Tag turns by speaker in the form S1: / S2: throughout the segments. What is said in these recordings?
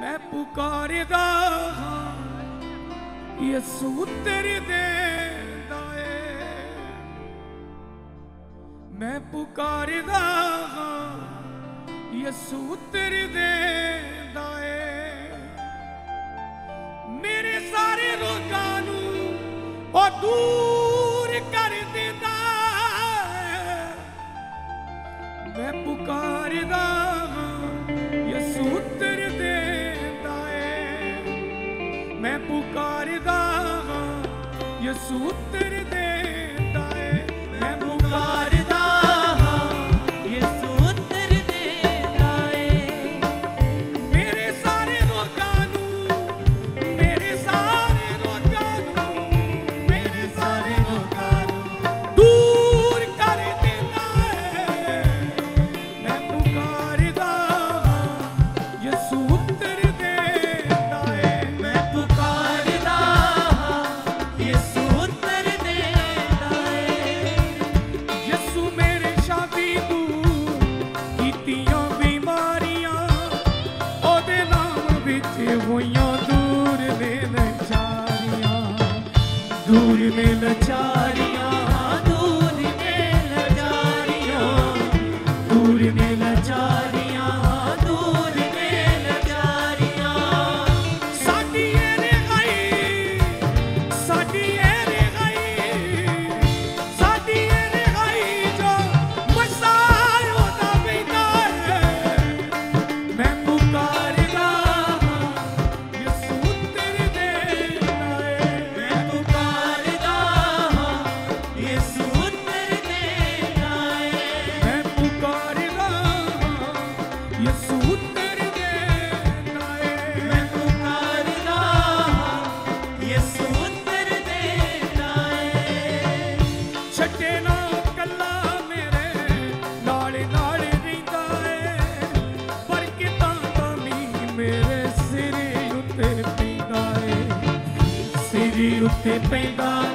S1: ਮੈਂ ਪੁਕਾਰਦਾ ਹਾਂ ਯਿਸੂ ਤੇਰੇ ਦੇਂਦਾ ਏ। ਮੈਂ ਪੁਕਾਰਦਾ ਹਾਂ ਯਿਸੂ ਤੇਰੇ ਦੇ ਏ। ਮੇਰੇ ਸਾਰੇ ਰੋਗਾਂ ਨੂੰ ਉਹ ਦੂਰ ਕਰ ਦਿੰਦਾ। ਮੈਂ ਪੁਕਾਰਦਾ ये सूत तेरे paintball.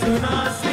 S1: Sunas